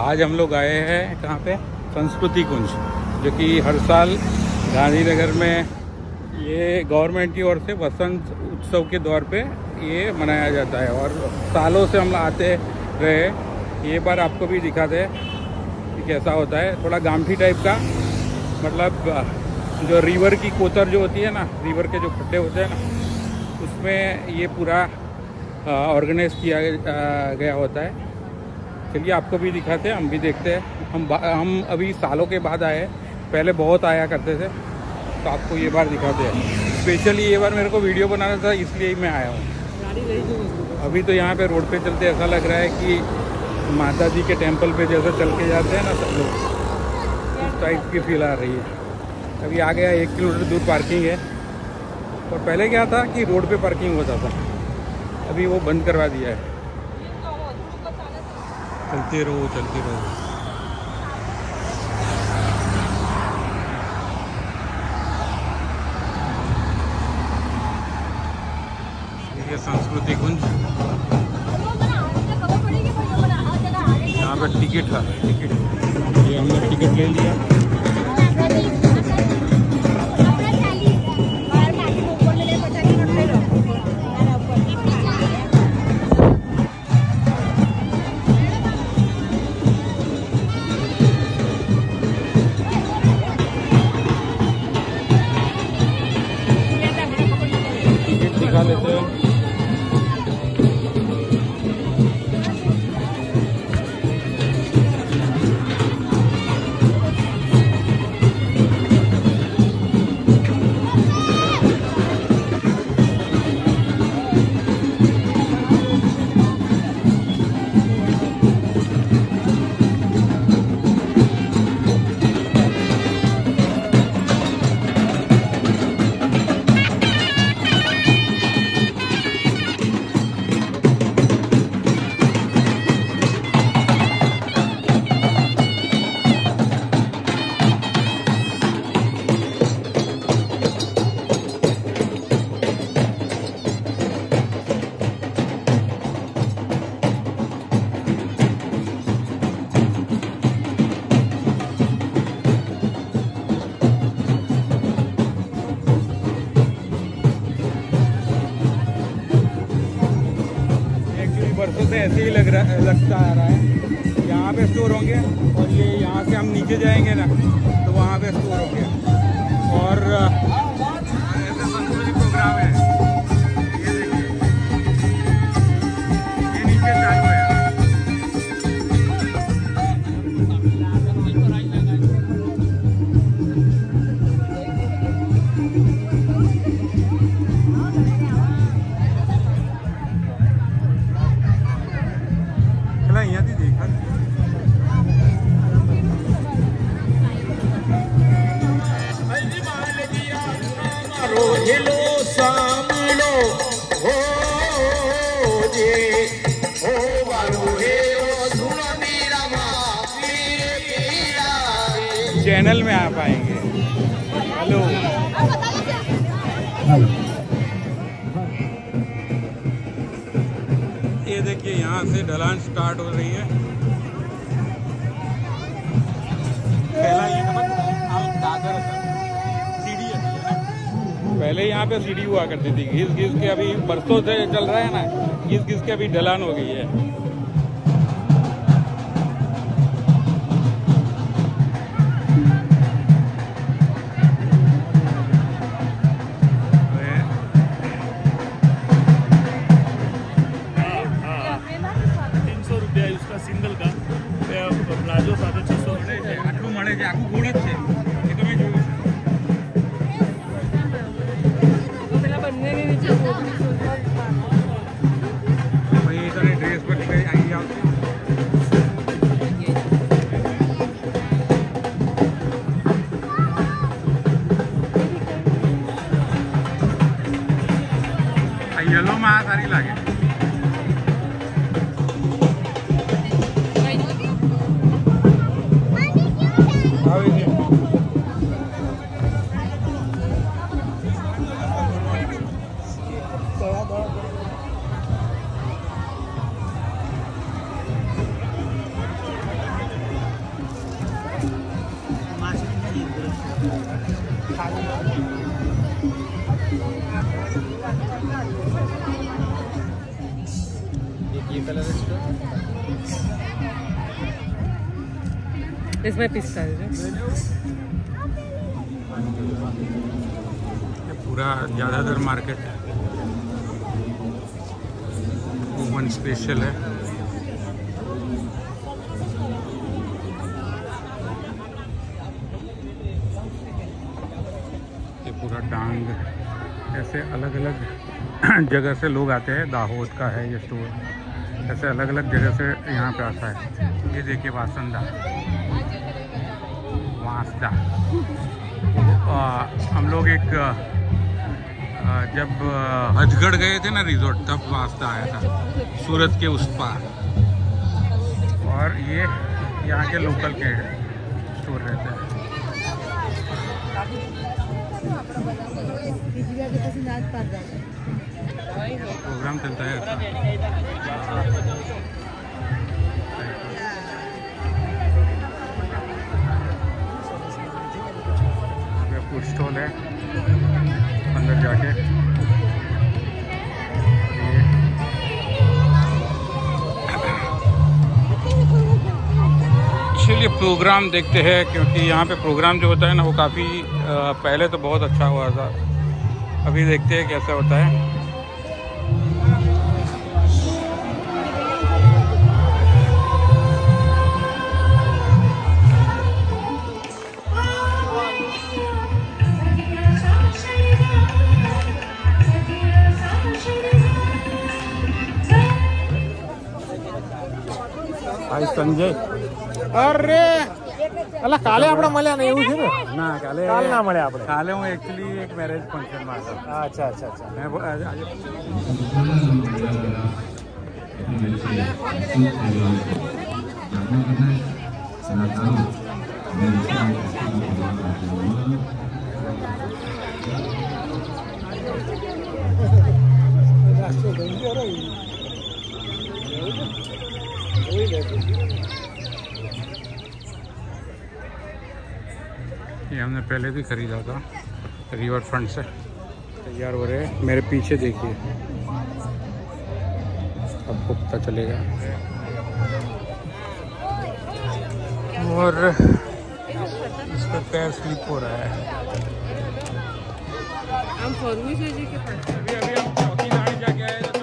आज हम लोग आए हैं कहाँ पे? संस्कृति कुंज, जो कि हर साल गांधीनगर में ये गवर्नमेंट की ओर से वसंत उत्सव के दौर पे ये मनाया जाता है और सालों से हम आते रहे ये बार आपको भी दिखाते कि कैसा होता है। थोड़ा गांठी टाइप का मतलब जो रिवर की कोतर जो होती है ना रिवर के जो खड्डे होते हैं ना, उसमें ये पूरा ऑर्गेनाइज किया गया होता है। चलिए आपको भी दिखाते हैं हम भी देखते हैं। हम हम अभी सालों के बाद आए पहले बहुत आया करते थे तो आपको ये बार दिखाते हैं। स्पेशली ये बार मेरे को वीडियो बनाना था इसलिए ही मैं आया हूँ। अभी तो यहाँ पे रोड पे चलते ऐसा लग रहा है कि माता जी के टेंपल पे जैसे चल के जाते हैं ना सब लोग उस टाइप की फील आ रही है। अभी आ गया एक किलोमीटर दूर पार्किंग है। और पहले क्या था कि रोड पे पार्किंग होता था। अभी वो बंद करवा दिया है। चलते रहो चलते रहो। ये संस्कृति कुंज। यहाँ पर टिकट है टिकट ये हमने टिकट ले लिया। ऐसे ही लग रहा लगता आ रहा है। यहाँ पे स्टोर होंगे और ये यहाँ से हम नीचे जाएँगे ना तो वहाँ पे स्टोर होंगे। और चैनल में आ पाएँगे हेलो। ये देखिए, यहाँ से ढलान स्टार्ट हो रही है। पहले यहाँ पे सीढ़ी हुआ करती थी घिस घिस के अभी बरसों से चल रहा है ना घिस घिस के अभी ढलान हो गई है। મળે છે આખું ગોળ જ છે એ તમે જોયું ભાઈ તને ડ્રેસ પર કઈ આવી આવશે આ યલોમાં આ સારી લાગે इसमें पिस्ता है पूरा ज़्यादातर मार्केट है वन स्पेशल है पूरा डांग ऐसे अलग अलग जगह से लोग आते हैं। दाहोद का है ये स्टोर ऐसे अलग अलग जगह से यहाँ पे आता है। ये देखिए वासंदा। आ, हम लोग एक जब हजगढ़ गए थे ना रिजोर्ट तब वास्ता आया था। सूरत के उस पार। और ये यहाँ के लोकल के स्टोर रहते हैं। प्रोग्राम चलता है स्टॉल है, अंदर जाके। चलिए प्रोग्राम देखते हैं, क्योंकि यहाँ पे प्रोग्राम जो होता है ना, वो काफ़ी पहले तो बहुत अच्छा हुआ था। अभी देखते हैं कैसा होता है। संजय अरे! અલા કાલે આપણે મળ્યા ને એવું છે ને ના કાલે કાલ ના મળ્યા આપણે કાલે હું એકચ્યુઅલી એક મેરેજ ફંક્શનમાં હતો અચ્છા અચ્છા અચ્છા ये हमने पहले भी ख़रीदा था रिवर फ्रंट से। तैयार हो रहे हैं। मेरे पीछे देखिए। आपको पता चलेगा। और इस पर पैर स्लिप हो रहा है। हम फरूज जी के पास। अभी अभी हम चौकीदार जाके आए